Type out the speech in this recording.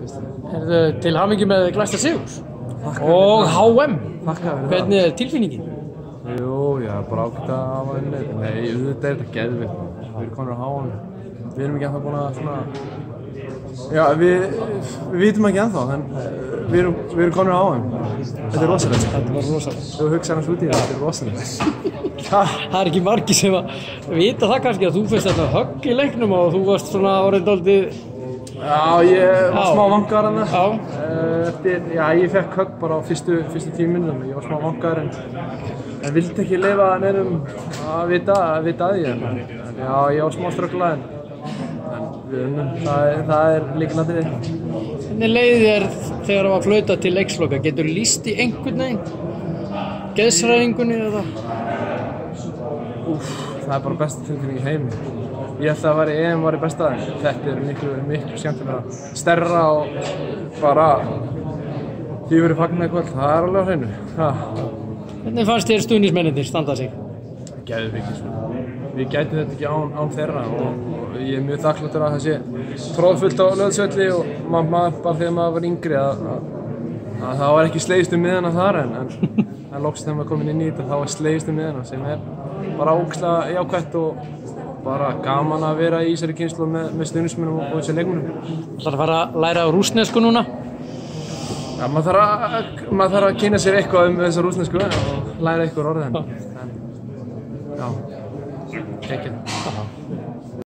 Erðu til hamingi með glæsta sigur Þakka og HM. Hvernig er tilfinningin? Jú, ég er bara ágætt að hafa unnið. Nei, auðvitað er þetta geðvitt. Við erum konur á háan. Við erum ekki ennþá búin að svona... Já, við, við vitum ekki ennþá, en eh, við erum, við erum konur á háan. Þetta er rosalegt. Þetta var rosalega. Þú hugsa hans út í það, þetta er rosalegt. Það er ekki margi sem að vita það kannski að þú fyrst þetta högg í leiknum og þú varst svona orðið daldið, Já, ég var smá vangar hann já, Eftir, já, ég fekk högg bara á fyrstu, fyrstu tíminum, ég var smá vangar en, en vildi ekki leifa neinum að vita, að því en, en já, ég var smá ströggla en, en við unnum, það, er- það er líkinandrið. hvernig leiði þér þegar það var flauta til leiksloka? Getur líst í einhvern veginn? Geðsræðingunni eða? Úf, það er bara besta tilfinning í heimi. Ég held að það væri EM var í besta en þetta er miklu, miklu skemmtilega stærra og bara því verið fagnað í kvöld, það er alveg á hreinu. Hvernig fannst þér stuðnismennindir standa sig? Geðvikið sko. Við gætum þetta ekki án, án þeirra og, og ég er mjög þakkláttur að það sé tróðfullt á löðsvelli og ma maður bara þegar maður var yngri að, að, að það var ekki slegist um miðana þar en, en, loks þegar maður komin inn í þetta þá var slegist um miðana sem er bara ógslag jákvætt og bara gaman að vera í þessari kynslu með, með stundismunum og, þessi leikmunum. Það er að fara að læra á rúsnesku núna. Ja, maður, þarf að, maður þarf að kynna sér eitthvað um þessa rúsnesku og læra eitthvað orðið en, en já, ekki.